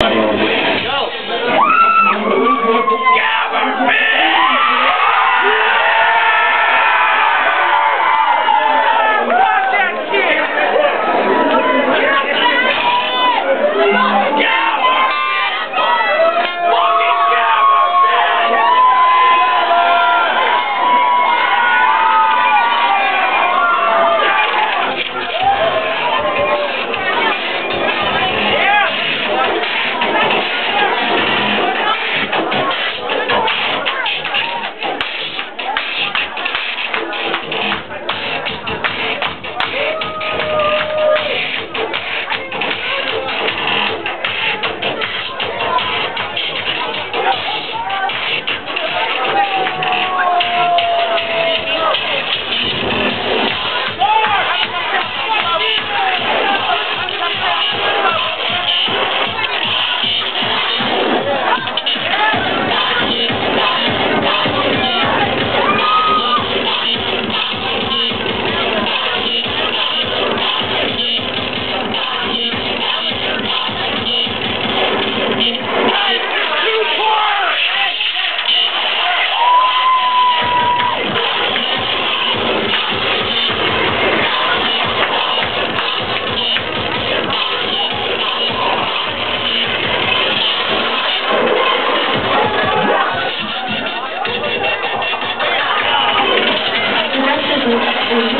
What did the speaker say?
everybody. and